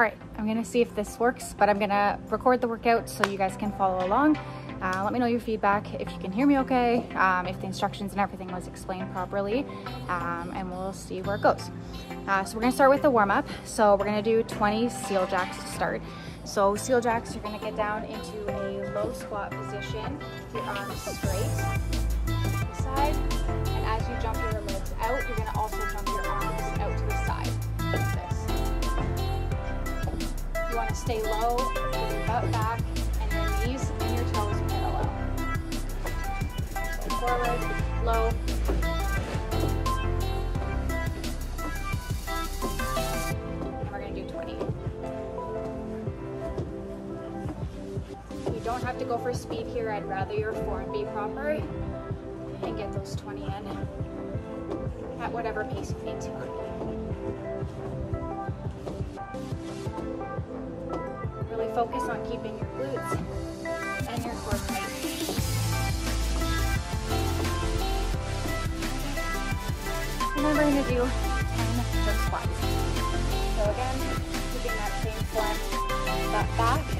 All right, I'm gonna see if this works, but I'm gonna record the workout so you guys can follow along. Uh, let me know your feedback, if you can hear me okay, um, if the instructions and everything was explained properly, um, and we'll see where it goes. Uh, so we're gonna start with the warm up. So we're gonna do 20 seal jacks to start. So seal jacks, you're gonna get down into a low squat position, your arms straight, side, and as you jump your legs out, you're gonna also jump You wanna stay low, with your butt back, and your knees and your toes parallel. Forward, low, we're gonna do 20. You don't have to go for speed here. I'd rather your form be proper and get those 20 in at whatever pace you need to. Really focus on keeping your glutes and your core tight. And then we're gonna do 10 foot squats. So again, keeping that same form, that back,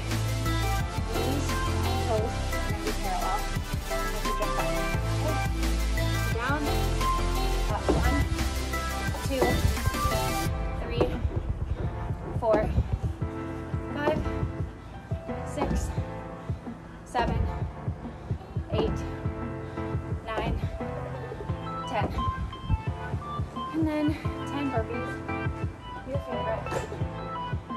And then 10 burpees, your favorite.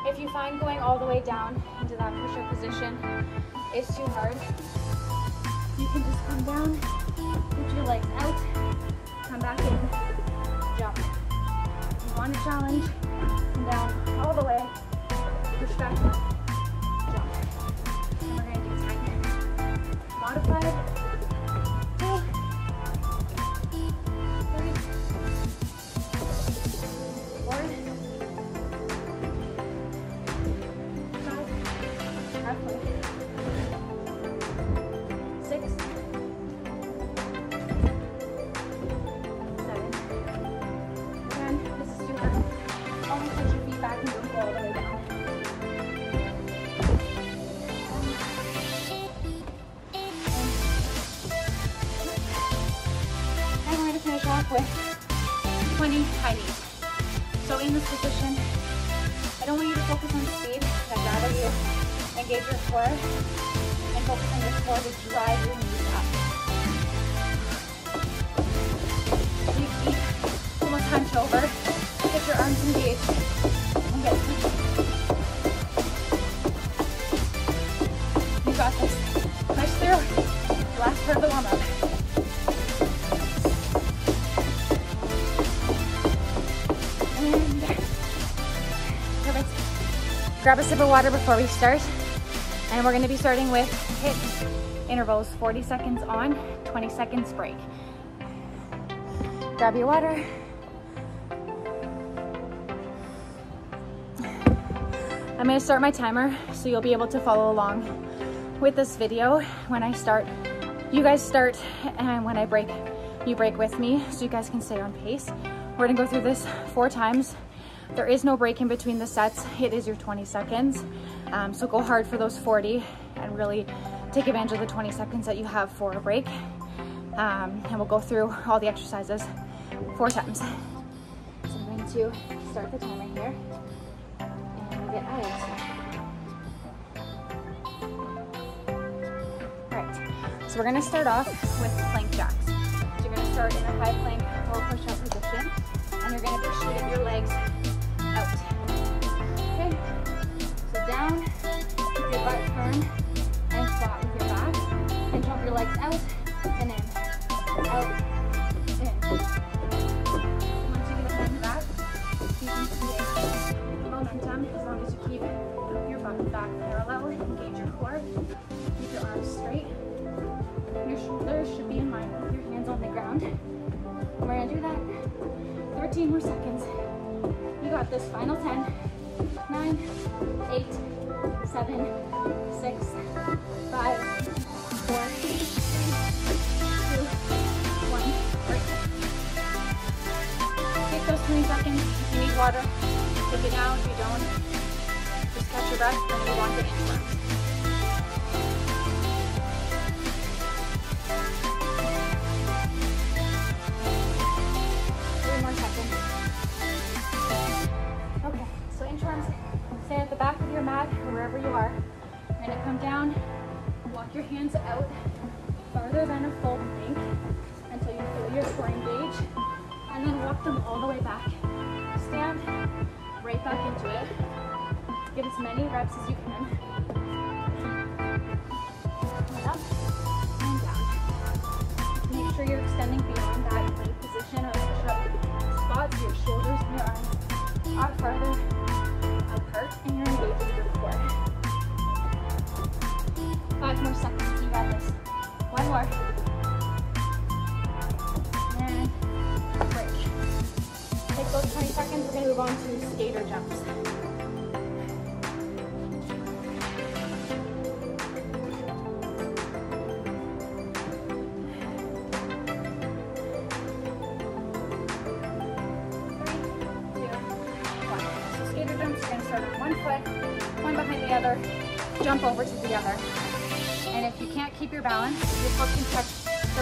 If you find going all the way down into that push-up position is too hard, you can just come down, put your legs out, come back in, jump. If you want a challenge, come down all the way, push back Grab a sip of water before we start. And we're gonna be starting with HIIT intervals, 40 seconds on, 20 seconds break. Grab your water. I'm gonna start my timer so you'll be able to follow along with this video when I start. You guys start and when I break, you break with me so you guys can stay on pace. We're gonna go through this four times. There is no break in between the sets. It is your 20 seconds. Um, so go hard for those 40 and really take advantage of the 20 seconds that you have for a break. Um, and we'll go through all the exercises four times. So I'm going to start the timer here and get out. Alright, so we're gonna start off with plank jacks. So you're gonna start in a high plank or push-up position, and you're gonna shooting your legs down, keep your butt firm, and squat with your back, and jump your legs out, and in, out, in. Once you get a of that, momentum as long as you keep your butt back parallel, engage your core, keep your arms straight. Your shoulders should be in line with your hands on the ground. We're gonna do that 13 more seconds. You got this. Final 10, 9, 8, 7, 6, 5, 4, 3, 2, 1. Break. Take those 20 seconds. If you need water, take it now. If you don't, just Catch your breath, then move on to inchworms. Mat or wherever you are. You're gonna come down, walk your hands out farther than a full plank until you feel your core engage, and then walk them all the way back. Stand right back into it. Get as many reps as you can. And up and down. Make sure you're extending beyond that plank position or push-up spot so your shoulders and your arms are farther apart and you're engaging your core. Five more seconds, you got this. One more. And break. Take those 20 seconds, we're gonna move on to skater jumps.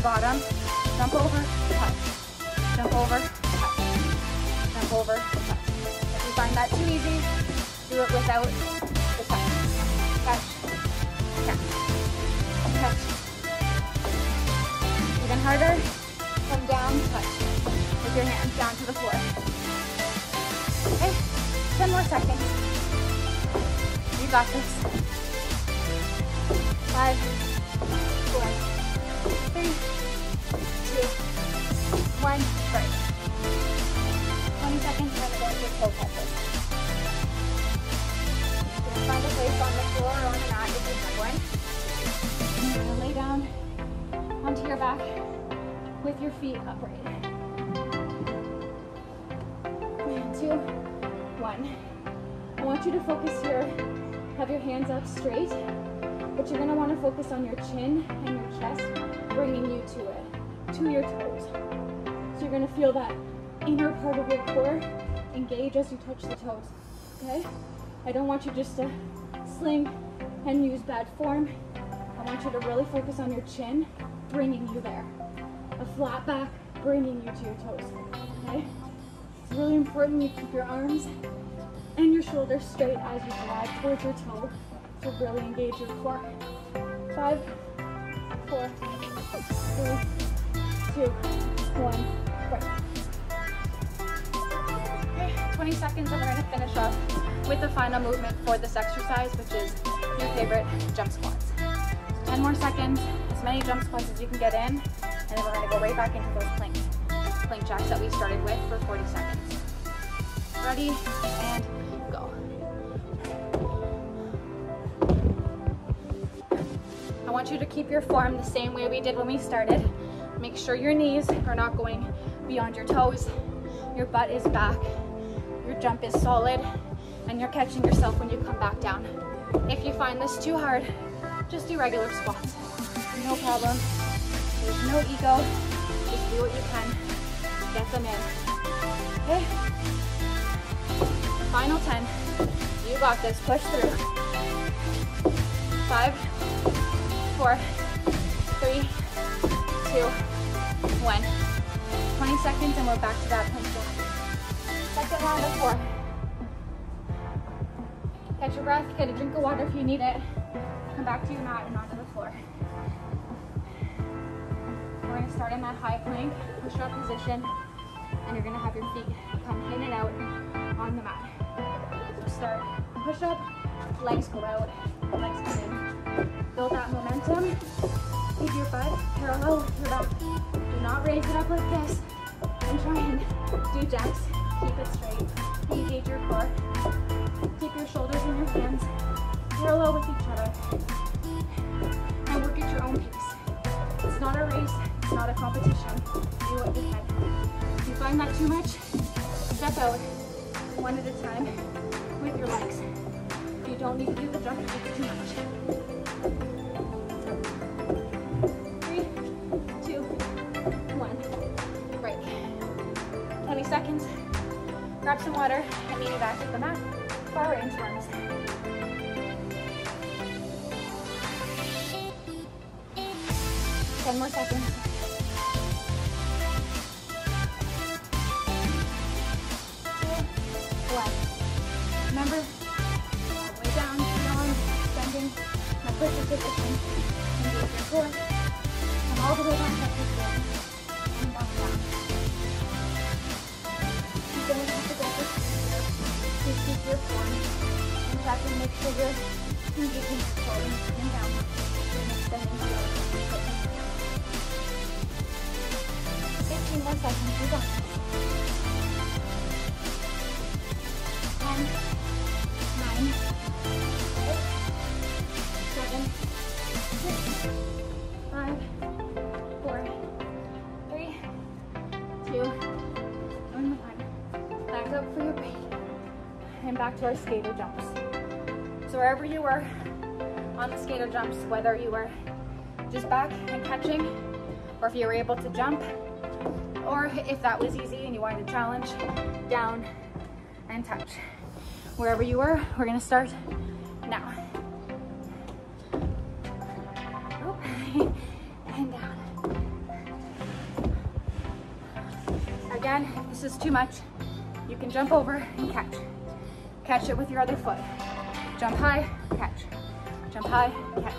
Bottom, jump over, touch, jump over, touch, jump over, touch. If you find that too easy, do it without the touch. Touch, touch, touch. Even harder, come down, touch, with your hands down to the floor. Okay, 10 more seconds. You got this five, toe touches. You're gonna find a place on the floor or on the mat if you have one. You're gonna lay down onto your back with your feet upright. Two, one. I want you to focus here. Have your hands up straight but you're gonna wanna focus on your chin and your chest, bringing you to it, to your toes. So you're gonna feel that inner part of your core engage as you touch the toes, okay? I don't want you just to sling and use bad form. I want you to really focus on your chin, bringing you there. A flat back, bringing you to your toes, okay? It's really important you keep your arms and your shoulders straight as you glide towards your toe to really engage your core. Five, four, three, two, one, break. Okay, 20 seconds and we're gonna finish off with the final movement for this exercise, which is your favorite jump squats. 10 more seconds, as many jump squats as you can get in, and then we're gonna go right back into those plank, plank jacks that we started with for 40 seconds. Ready, and go. I want you to keep your form the same way we did when we started. Make sure your knees are not going beyond your toes. Your butt is back. Jump is solid. And you're catching yourself when you come back down. If you find this too hard, just do regular squats. No problem. There's no ego. Just do what you can. Get them in. Okay? Final 10. You got this. Push through. Five, four, three, two, one. 20 seconds and we're back to that plank jack. Second round of four. Catch your breath, get a drink of water if you need it. Come back to your mat and onto the floor. We're gonna start in that high plank, push up position, and you're gonna have your feet come in and out on the mat. So start push up, legs go out, legs come in. Build that momentum. Keep your butt parallel with your back. Do not raise it up like this. And try and do jacks. Keep it straight. Engage your core. Keep your shoulders and your hands parallel with each other. And work at your own pace. It's not a race. It's not a competition. Do what you can. If you find that too much, step out one at a time with your legs. You don't need to do the jump too much. Some water and meet you back at the mat. far inchworms. Ten more seconds. Skater jumps. So wherever you were on the skater jumps, whether you were just back and catching, or if you were able to jump, or if that was easy and you wanted to challenge, down and touch. Wherever you were, we're gonna start now. And down. Again, this is too much, you can jump over and catch. Catch it with your other foot. Jump high, catch. Jump high, catch.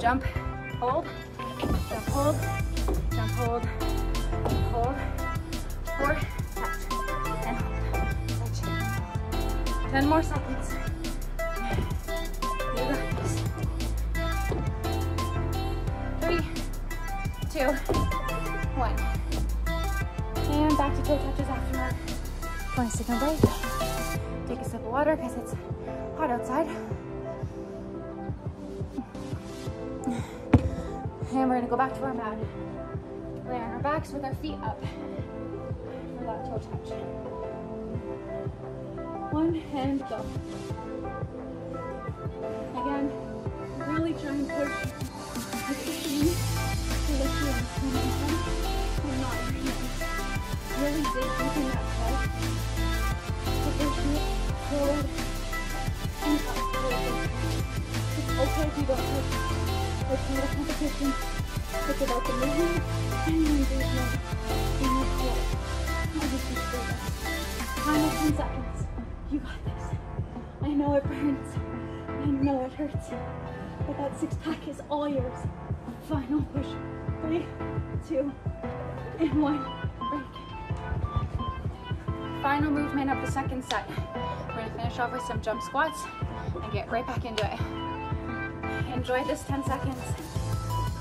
Jump, hold, jump, hold, jump, hold, hold, four, catch, and hold, catch. 10 more seconds. You got. Three, two, one. And back to toe touches after our 20 second break. Take a sip of water because it's hot outside. And we're gonna go back to our mat. Lay on our backs with our feet up for that toe touch. One and go. Again, really try and push to. Really dig that you. It's competition. It's about the this. Final 10 seconds. You got this. I know it burns. I know it hurts. But that six pack is all yours. Final push. Three, two, and one. Break. Final movement of the second set. We're gonna finish off with some jump squats and get right back into it. Enjoy this 10 seconds.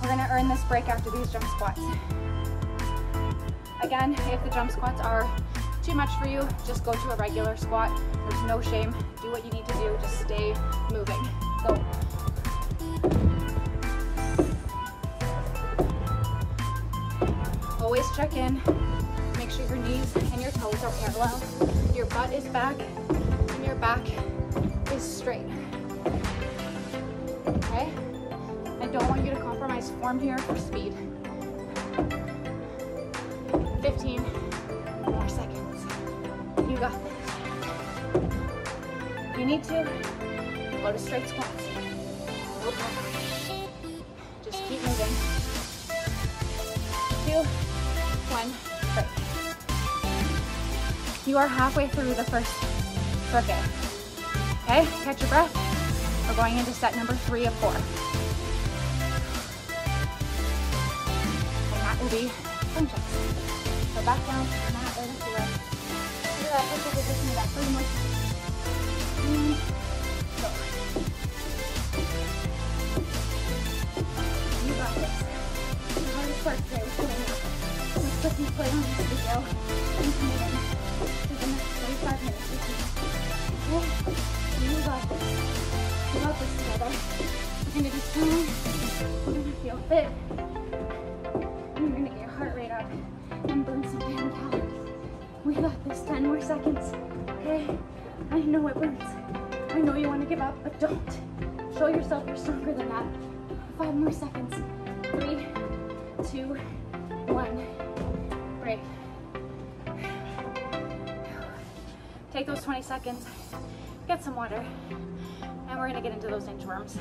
We're gonna earn this break after these jump squats. Again, if the jump squats are too much for you, just go to a regular squat. There's no shame. Do what you need to do. Just stay moving. Go. Always check in. Make sure your knees and your toes are parallel. Your butt is back your back is straight. Okay? I don't want you to compromise form here for speed. 15 more seconds. You got this. If you need to, go to straight squats. Just keep moving. Two, one. You are halfway through the first circuit. Okay, catch your breath. We're going into set number three of four. And that will be push-ups. So back down to the mat floor. That. And go. You got this. The hardest part today was up. Let's put play on this video We got this together. We're gonna be strong. We're gonna feel fit. You're gonna get your heart rate up and burn some damn calories. We got this. 10 more seconds. Okay? I know it burns. I know you wanna give up, but don't. Show yourself you're stronger than that. Five more seconds. Three, two, one. Break. Take those 20 seconds. get some water, and we're gonna get into those inchworms.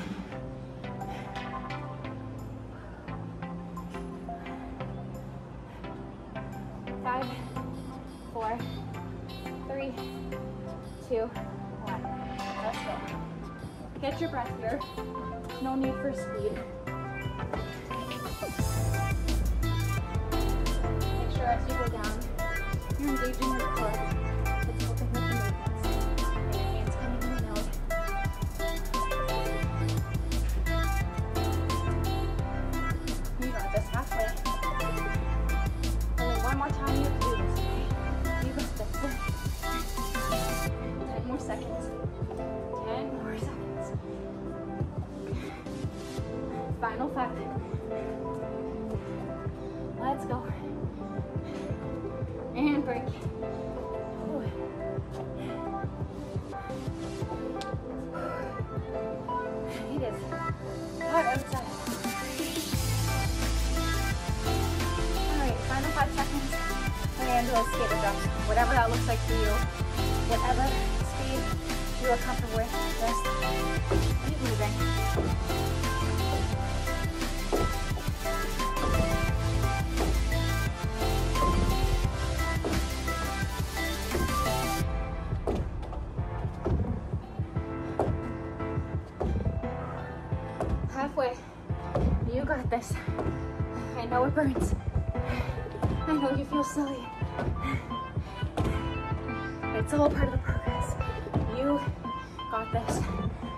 Five, four, three, two, one. Let's go. Get your breath here. No need for speed. This. I know it burns. I know you feel silly. It's all part of the progress. You got this.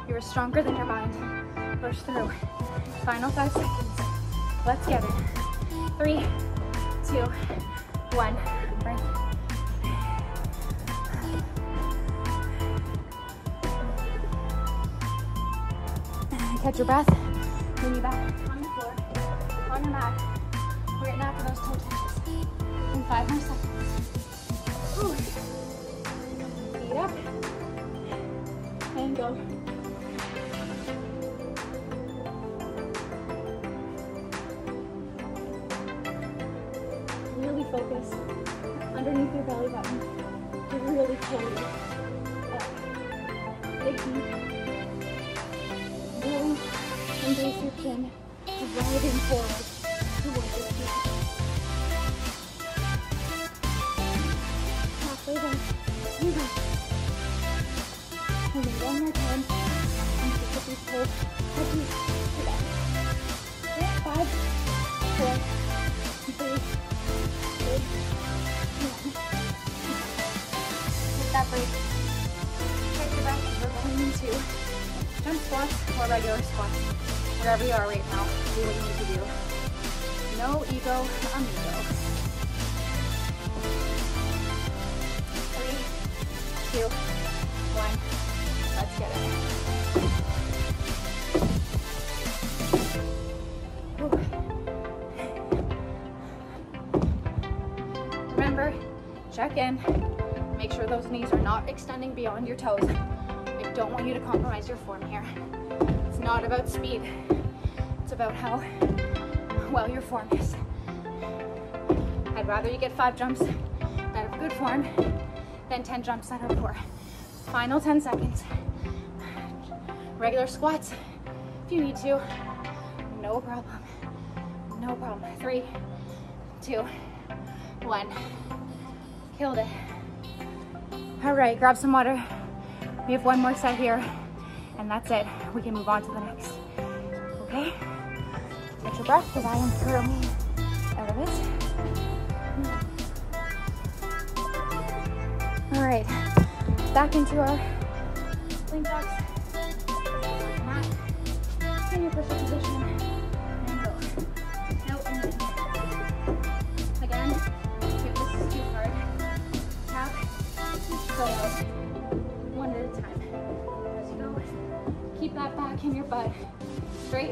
You're stronger than your mind. Push through. Final five seconds. Let's get it. Three, two, one. Catch your breath. Bring you back on your mat. We're getting after those toe touches. In five more seconds. Whew. Feet up. And go. Jump squats or regular squats. Wherever you are right now, do what you need to do. No ego, amigo. Three, two, one. Let's get it. Remember, check in. Make sure those knees are not extending beyond your toes. Don't want you to compromise your form here. It's not about speed. It's about how well your form is. I'd rather you get five jumps that have good form than 10 jumps that are poor. Final 10 seconds. Regular squats if you need to. No problem. No problem. Three, two, one. Killed it. All right, grab some water. We have one more set here, and that's it. We can move on to the next. Okay? Catch your breath, because I am currently out of it. Hmm. All right, back into our sling box. In your push-up position, and go. And in. Again, if this is too hard, tap, go in your butt straight,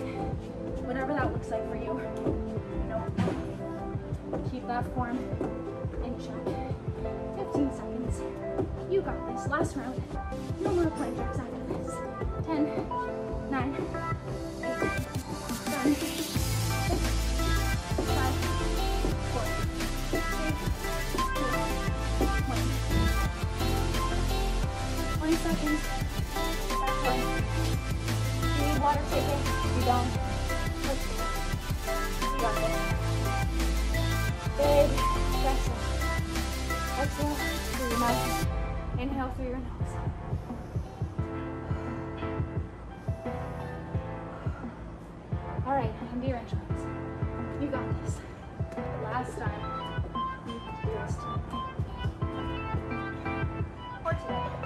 whatever that looks like for you. Keep that form in check. 15 seconds. You got this. Last round. No more plank jacks after this. 10, 9, 8, 7, 6, 5, 4, 3, 2, 1. 20 seconds. Water, it. If you don't, push through. You got this. Big stretch. Exhale through your mouth. Inhale through your nose. All right, your instruments. You got this. Last time. You can do this too. Or today.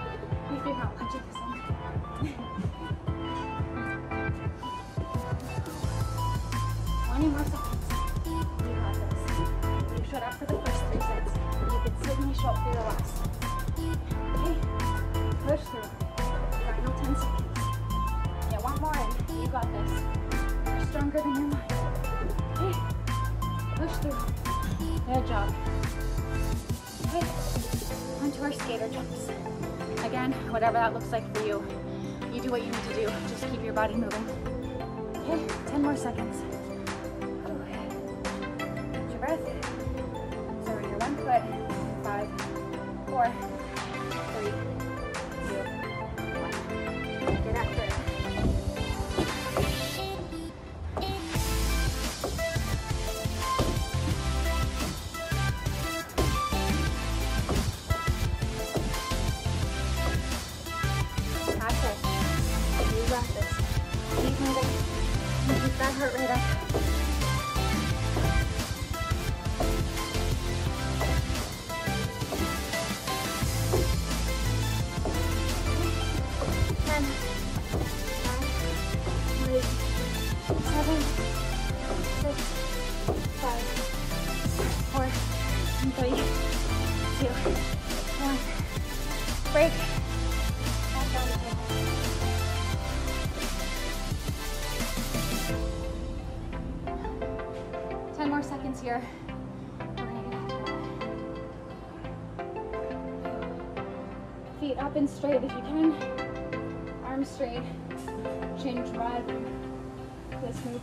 Got this. You're stronger than your mind. Okay. Push through. Good job. Okay. Onto our skater jumps. Again, whatever that looks like for you, you do what you need to do. Just keep your body moving. Okay, 10 more seconds.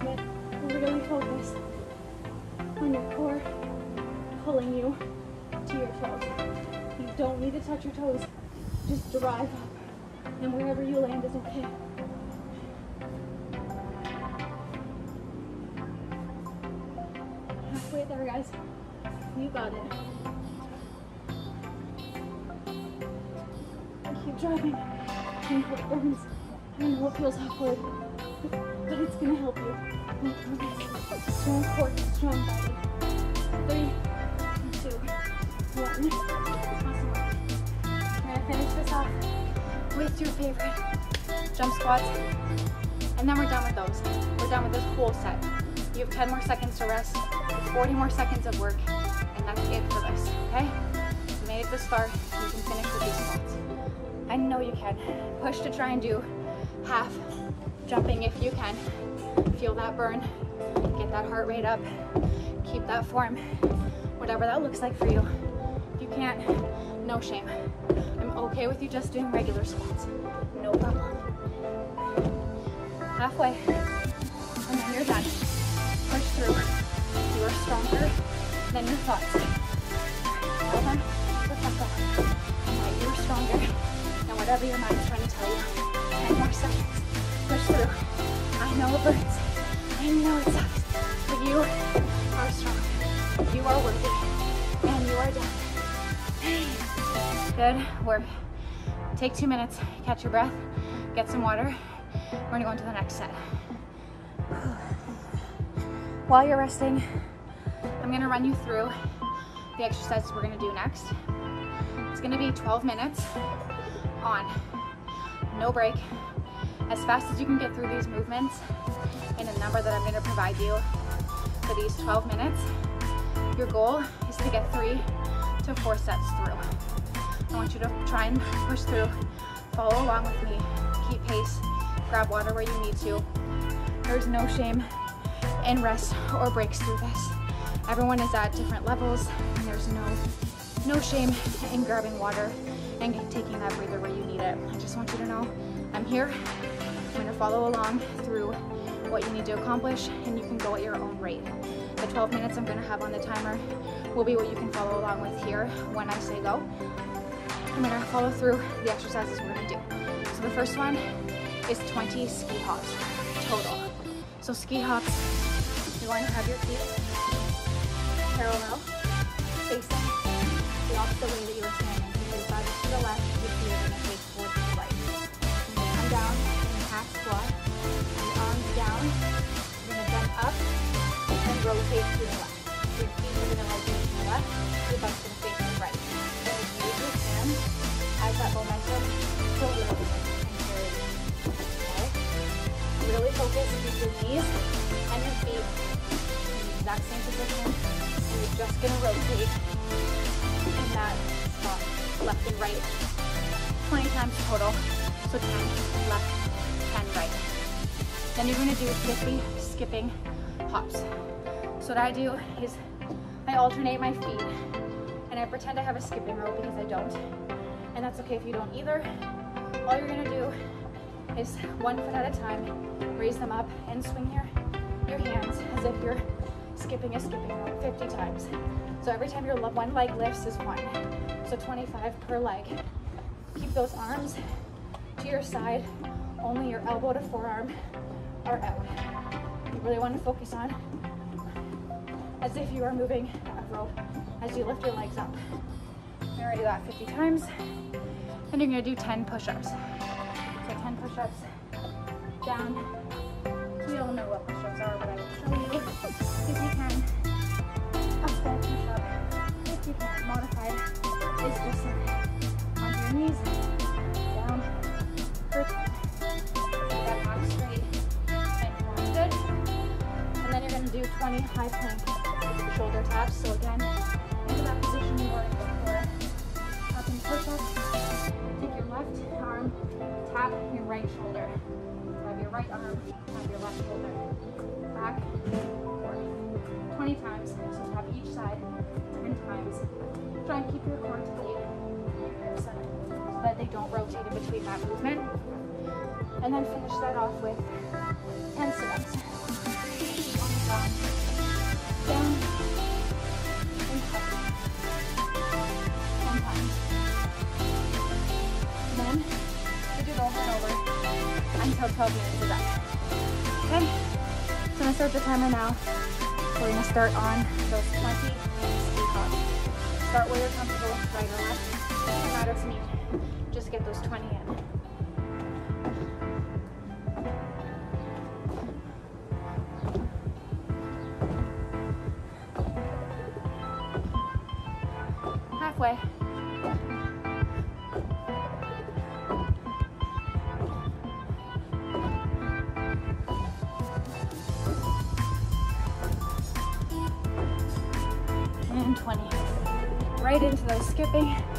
Movement. Really focus on your core pulling you to your toes. You don't need to touch your toes. Just drive up. And wherever you land is okay. Ah, Halfway there, guys. You got it. Keep driving. It burns. I know it feels awkward. But it's gonna help you. Strong core, strong body. Three, two, one. Awesome. We're gonna finish this off with your favorite jump squats. And then we're done with those. We're done with this whole set. You have 10 more seconds to rest, 40 more seconds of work, and that's it for this, okay? You made it this far, you can finish with these squats. I know you can. Push to try and do half jumping if you can. Feel that burn, get that heart rate up, keep that form, whatever that looks like for you. If you can't, no shame. I'm okay with you just doing regular squats, no problem. Halfway, and then you're done. Push through. You are stronger than your thoughts. Hold on, up. You're stronger than whatever your mind's trying to tell you. 10 more seconds. I know it burns. I know it sucks. But you are strong. You are worthy. And you are done. Good work. Take two minutes, catch your breath, get some water. We're gonna go into the next set. While you're resting, I'm gonna run you through the exercises we're gonna do next. It's gonna be 12 minutes on, no break, as fast as you can get through these movements in a number that I'm gonna provide you for these 12 minutes. Your goal is to get three to four sets through. I want you to try and push through, follow along with me, keep pace, grab water where you need to. There's no shame in rest or breaks through this. Everyone is at different levels and there's no no shame in grabbing water and taking that breather where you need it. I just want you to know I'm here. I'm gonna follow along through what you need to accomplish and you can go at your own rate. The 12 minutes I'm gonna have on the timer will be what you can follow along with here when I say go. I'm gonna follow through the exercises we're gonna do. So the first one is 20 ski hops total. So ski hops, you're going to have your feet parallel, facing the opposite way that you and to left. Your feet are gonna rotate to the left, your butt's gonna face to the right. That momentum to lift really focus, keep your knees and your feet in the exact same position. And you're just gonna rotate in that spot, left and right. 20 times total. So 10 left, 10 right. Then you're gonna do 50 skipping hops. So what I do is I alternate my feet and I pretend I have a skipping rope because I don't. And that's okay if you don't either. All you're gonna do is one foot at a time, raise them up and swing your, your hands as if you're skipping a skipping rope 50 times. So every time your one leg lifts is one. So 25 per leg. Keep those arms to your side. Only your elbow to forearm are out. You really want to focus on as if you are moving a rope as you lift your legs up. You're gonna do that 50 times. And you're gonna do 10 push-ups. So 10 push-ups down. We all know what push-ups are, but I will show you if you can. If you can, modified, just on your knees, down, good. And then you're gonna do 20 high plank shoulder taps. So again, into that position you were in before. Up in push-ups, take your left arm tap your right shoulder. Grab your right arm, tap your left shoulder. Back, forth. 20 times, so tap each side 10 times. Try and keep your core tight so that they don't rotate in between that movement. And then finish that off with 10 sit-ups. 12 minutes is up. Okay, so I'm gonna start the timer now. We're gonna start on those 20 ski. Start where you're comfortable, right or left. Doesn't matter to me. Just get those 20 in. halfway. Into skipping.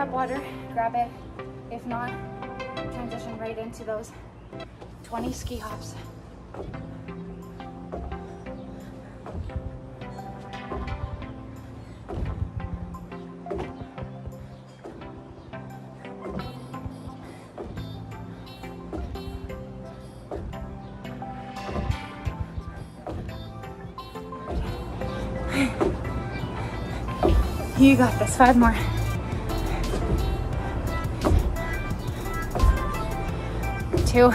Grab water, grab it. If not, transition right into those 20 ski hops. You got this, five more. Two,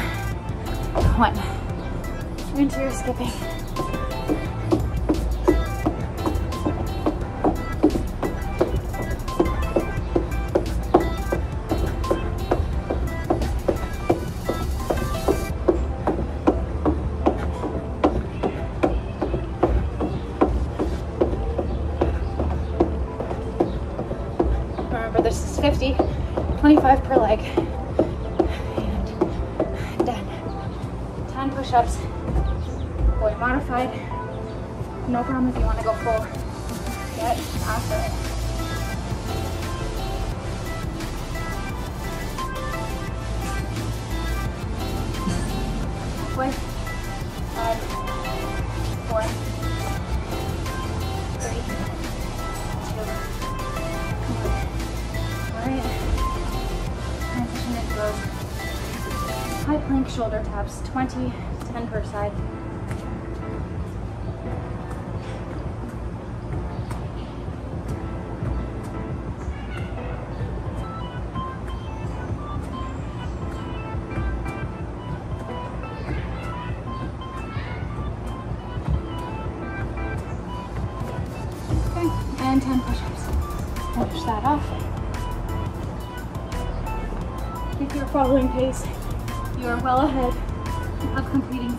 one. Into your skipping. 20, 10 per side. And 10 push-ups. Finish that off. If you're following pace, you are well ahead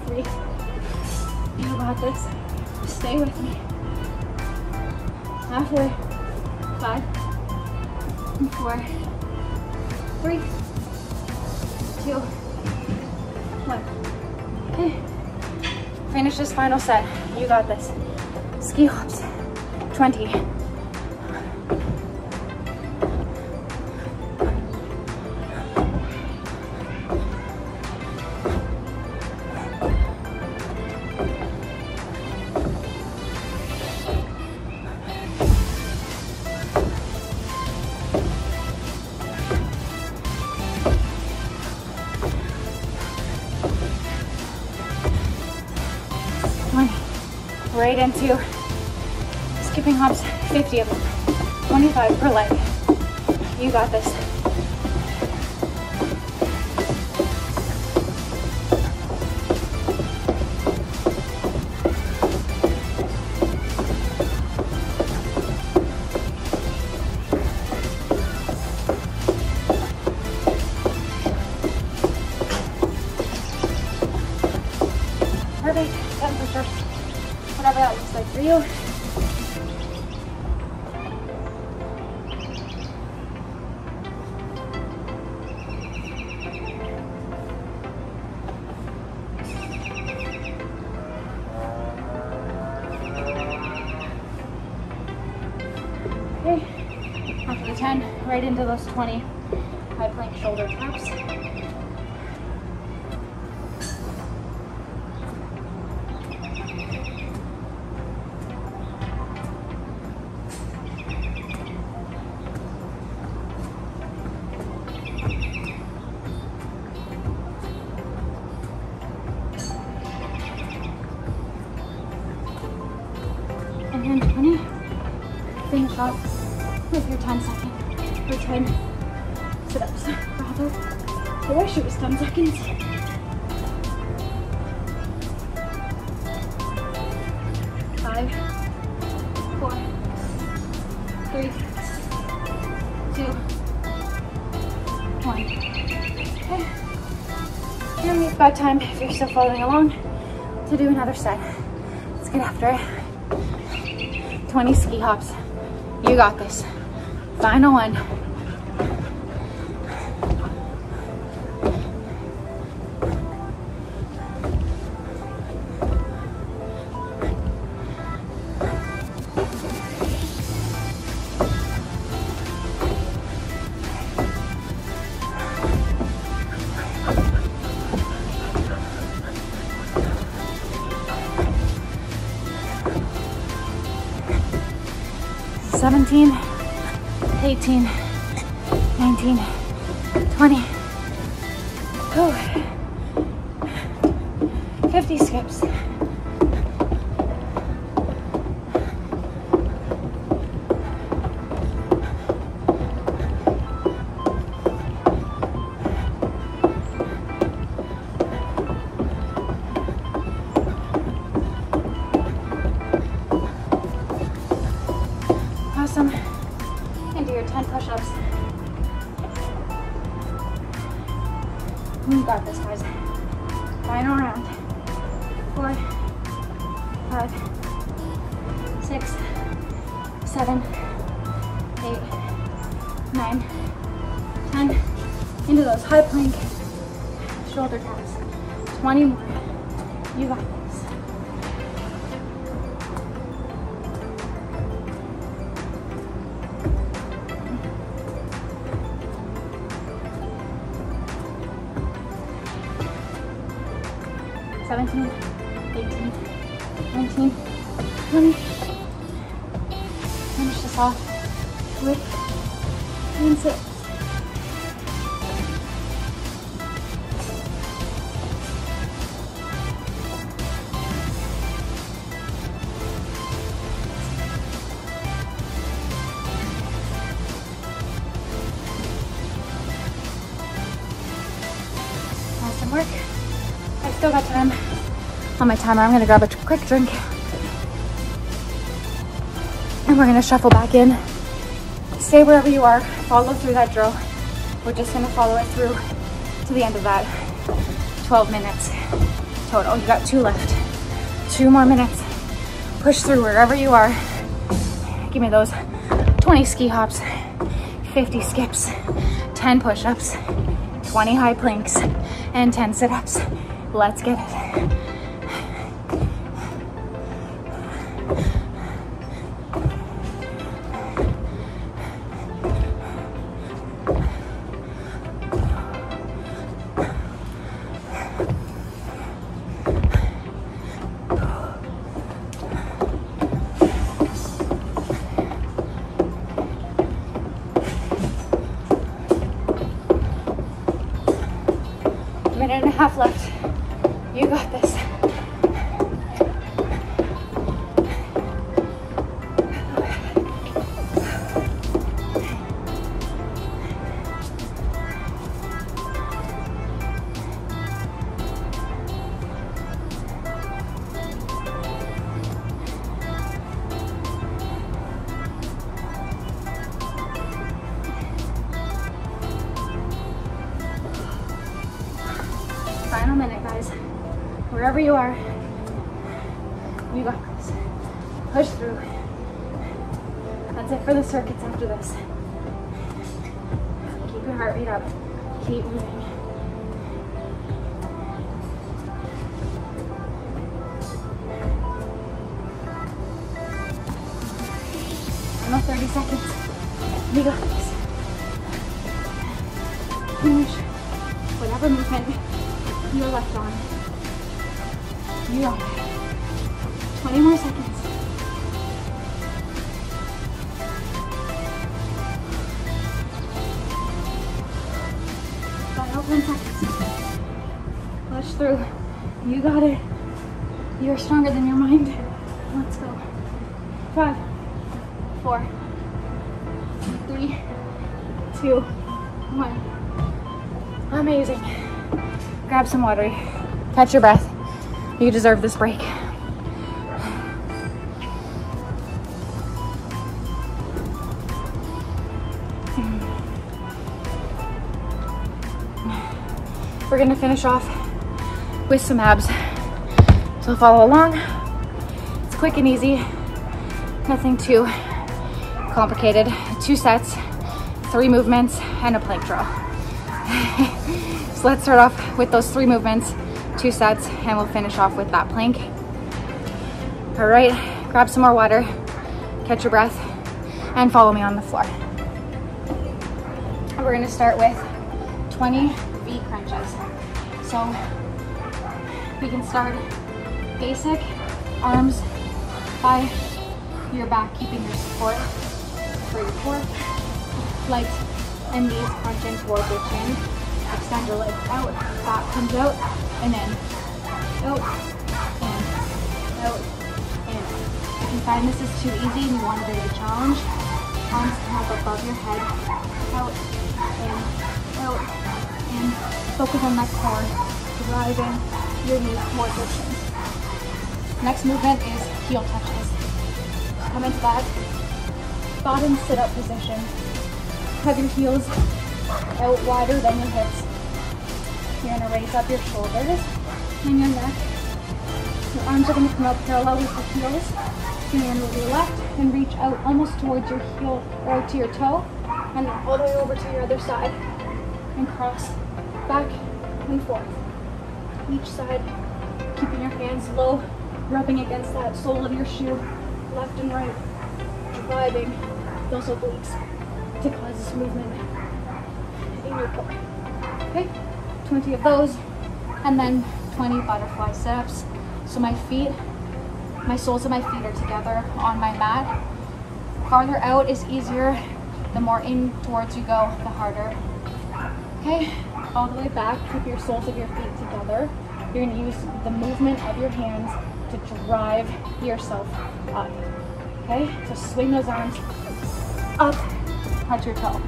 three. You got this. Stay with me. Halfway. Five. Four. Three. Two. One. Okay. Finish this final set. You got this. Ski hops. 20. Right into skipping hops, 50 of them. 25 per leg. You got this. Okay. We've got time, if you're still following along, to do another set. Let's get after it. 20 ski hops. You got this. Final one. 17, 18, 19, 20. Finish this off with one sit. My timer. I'm gonna grab a quick drink. And we're gonna shuffle back in. Stay wherever you are, follow through that drill. We're just gonna follow it through to the end of that 12 minutes total. You got two left. Two more minutes. Push through wherever you are. Give me those 20 ski hops, 50 skips, 10 push-ups, 20 high planks, and 10 sit-ups. Let's get it. Half left. You got this. Some water. Catch your breath. You deserve this break. We're gonna finish off with some abs. So follow along. It's quick and easy. Nothing too complicated. Two sets, three movements, and a plank drill. let's start off with those three movements, two sets, and we'll finish off with that plank. All right, grab some more water, catch your breath, and follow me on the floor. We're gonna start with 20 V crunches. So we can start basic arms by your back, keeping your support for your core. Legs and knees crunching towards your chin. Extend your legs out, oh, back comes out, and then oh, Out, in, out, oh, in. If you find this is too easy and you want a bit of a challenge, arms up above your head, out, in, out, in. Focus on that core, driving your knees towards your. Next movement is heel touches. Come into that bottom sit-up position. Have your heels out wider than your hips. You're gonna raise up your shoulders and your neck. Your arms are gonna come out parallel with your heels. You're gonna move your left and reach out almost towards your heel or to your toe and then all the way over to your other side and cross back and forth. Each side, keeping your hands low, rubbing against that sole of your shoe, left and right, driving those obliques to cause this movement in your core. Okay, 20 of those, and then 20 butterfly sit-ups. So my feet, my soles of my feet are together on my mat. Farther out is easier. The more in towards you go, the harder. Okay, all the way back, keep your soles of your feet together. You're gonna use the movement of your hands to drive yourself up. Okay, so swing those arms up, touch your toe.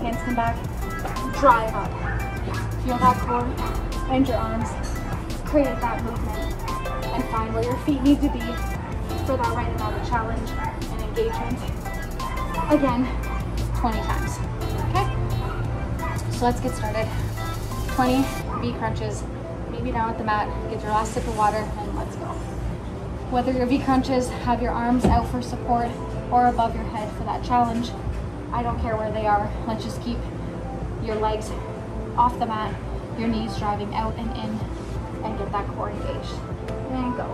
Hands come back, drive up. Feel that core, bend your arms, create that movement, and find where your feet need to be for that right amount of challenge and engagement. Again, 20 times, okay? So let's get started. 20 V crunches, maybe down at the mat, get your last sip of water, and let's go. Whether your V crunches have your arms out for support or above your head for that challenge, I don't care where they are. Let's just keep your legs off the mat, your knees driving out and in, and get that core engaged. And go.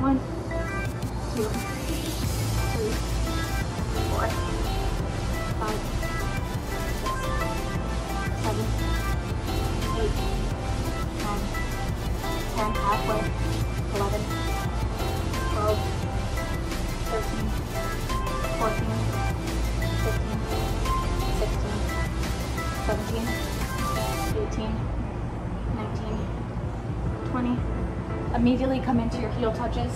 One, two, Immediately come into your heel touches.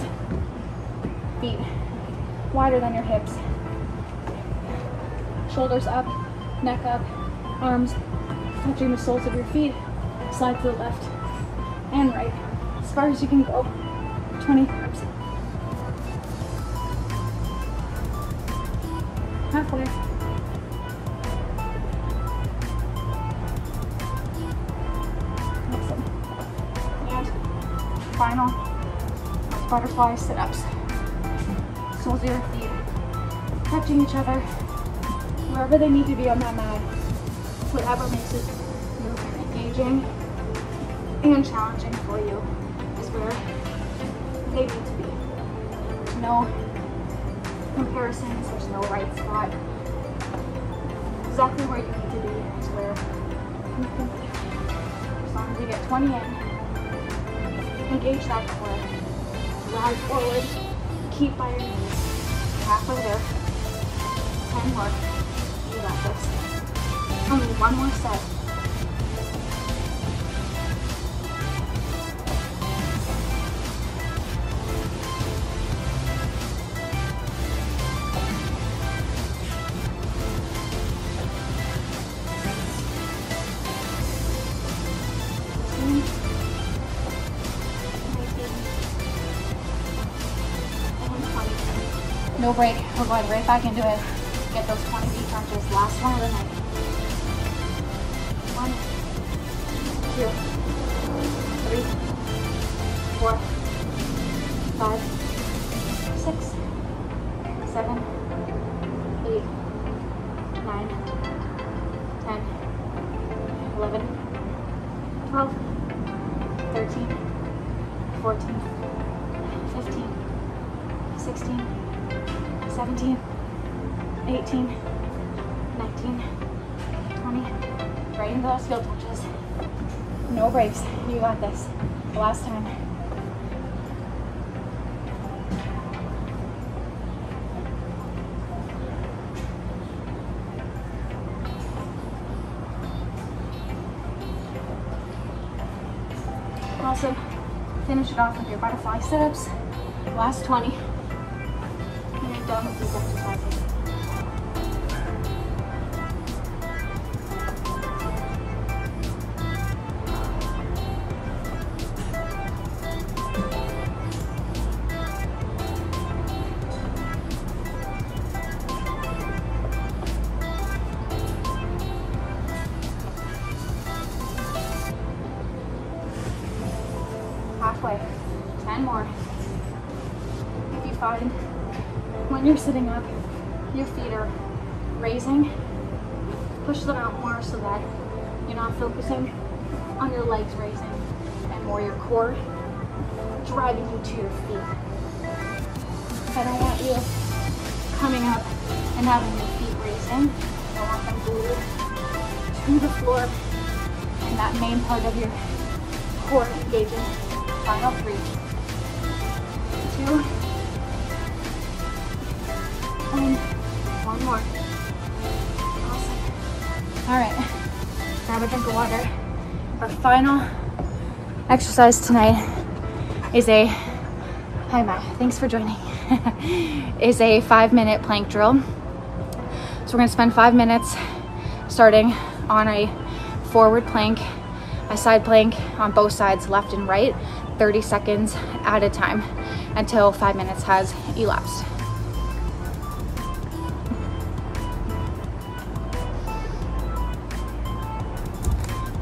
Feet wider than your hips. Shoulders up, neck up, arms touching the soles of your feet. Slide to the left and right. As far as you can go. 20 times. Halfway. Butterfly sit-ups. Soles of your feet touching each other wherever they need to be on that mat. Whatever makes it movement engaging and challenging for you is where they need to be. There's no comparisons, there's no right spot. Exactly where you need to be is where you can be. As long as you get 20 in, engage that core, drive forward, keep by your knees, halfway there, 10 more, you got this. Only one more set. No break. We're going right back into it. Get those 20 V crunches. Last one of the night. One, two, three, four, five, six, seven, got this. Last time. Also, finish it off with your butterfly sit-ups. Last 20. And you're done with these exercises. Out more so that you're not focusing on your legs raising and more your core driving you to your feet. I don't want you coming up and having your feet raising. I want them glued to the floor and that main part of your core engaging Final three, two, and one more. All right, grab a drink of water. Our final exercise tonight is a, hi Matt, thanks for joining, is a five minute plank drill. So we're gonna spend five minutes starting on a forward plank, a side plank on both sides, left and right, 30 seconds at a time until five minutes has elapsed.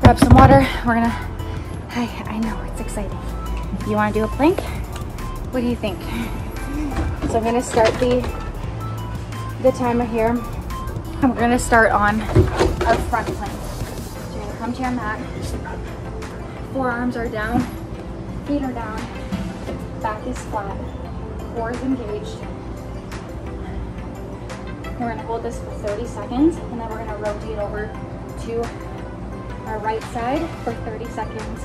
Grab some water. We're gonna, hi, I know, it's exciting. You wanna do a plank? What do you think? So I'm gonna start the, the timer here. And we're gonna start on our front plank. So you're gonna come to your mat. Forearms are down Feet are down, back is flat, core is engaged. We're gonna hold this for 30 seconds and then we're gonna rotate over to our right side for 30 seconds,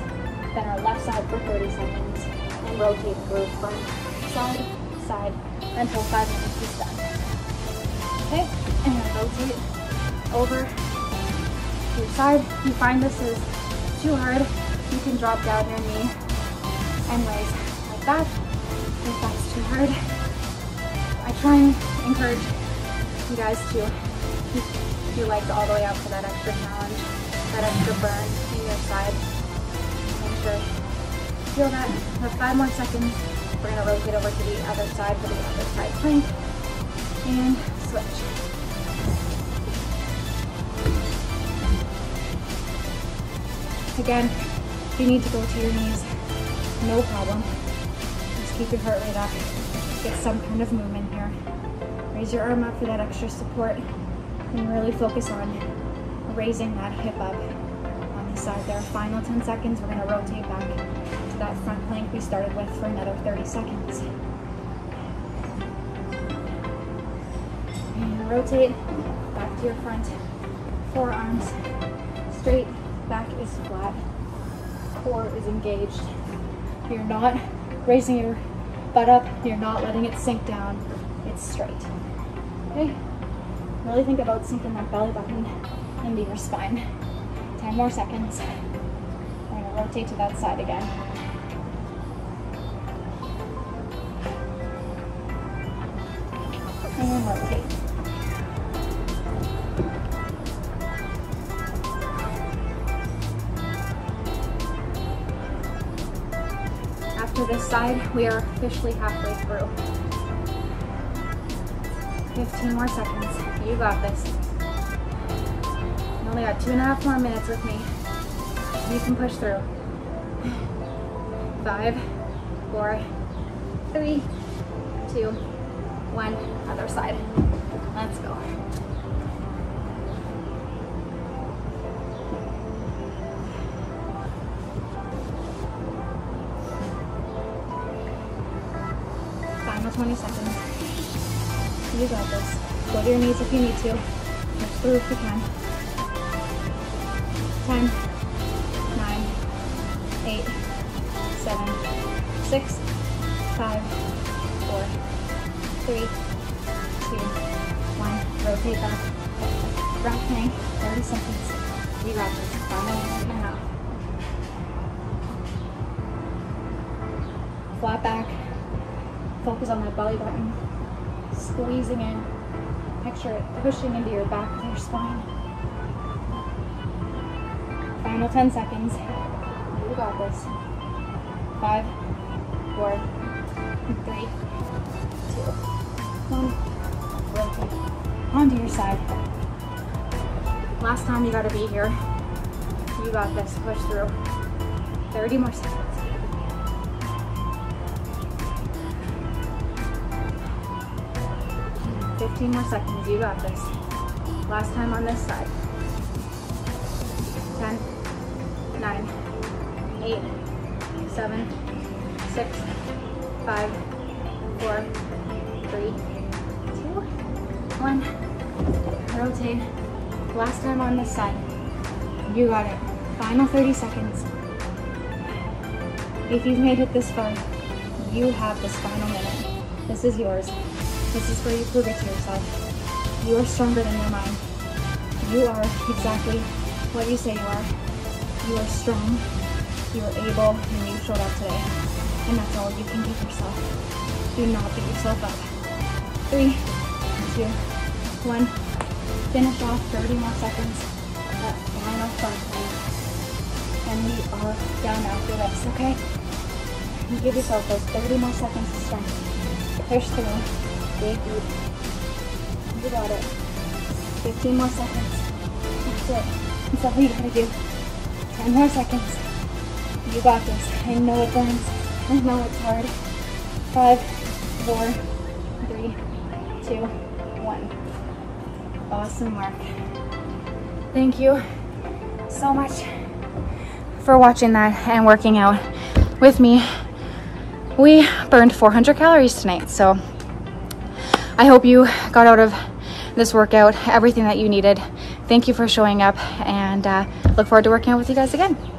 then our left side for 30 seconds, and rotate through from side to side until five minutes is done. Okay, and then rotate over to your side. If you find this is too hard, you can drop down your knee anyways, like that, if that's too hard. I try and encourage you guys to keep your legs all the way up for that extra challenge, extra burn in your side. Make sure feel that. For five more seconds, we're gonna rotate over to the other side for the other side plank and switch. Again, if you need to go to your knees, no problem. Just keep your heart rate up. Get some kind of movement here. Raise your arm up for that extra support and really focus on raising that hip up on the side there. Final 10 seconds, we're gonna rotate back to that front plank we started with for another 30 seconds. And rotate back to your front, forearms straight, back is flat, core is engaged. You're not raising your butt up. You're not letting it sink down. It's straight. Okay? Really think about sinking that belly button into your spine. 10 more seconds. We're gonna rotate to that side again. And rotate. to this side, we are officially halfway through. 15 more seconds. You got this. Only got two and a half more minutes with me. You can push through. Five, four, three, two, one. Other side. Let's go. Final 20 seconds. You got this. Go to your knees if you need to. Push through if you can. 10, 9, 8, 7, 6, 5, 4, 3, 2, 1. Rotate back. Rock plank, 30 seconds. You got this. Minute and a half. flat back. Focus on that belly button. Squeezing in. Picture it pushing into your back of your spine. Final 10 seconds. You got this. Five, four, three, two, one. Rotate onto your side. Last time you gotta be here. You got this. Push through. 30 more seconds. Fifteen more seconds. You got this. Last time on this side. Ten, nine, eight, seven, six, five, four, three, two, one. Rotate. Last time on this side. You got it. Final 30 seconds. If you've made it this far, you have this final minute. This is yours. This is where you prove it to yourself. You are stronger than your mind. You are exactly what you say you are. You are strong. You are able, and you showed up today. And that's all you can give yourself. Do not beat yourself up. Three, two, one. Finish off 30 more seconds. That final front plank. And we are done after this, okay? You give yourself those 30 more seconds to strength. Push through. Dig deep. You got it. 15 more seconds. That's it. That's all you gotta do. 10 more seconds. You got this. I know it burns. I know it's hard. Five, four, three, two, one. Awesome work. Thank you so much for watching that and working out with me. We burned 400 calories tonight, so I hope you got out of this workout everything that you needed. Thank you for showing up and uh, look forward to working out with you guys again.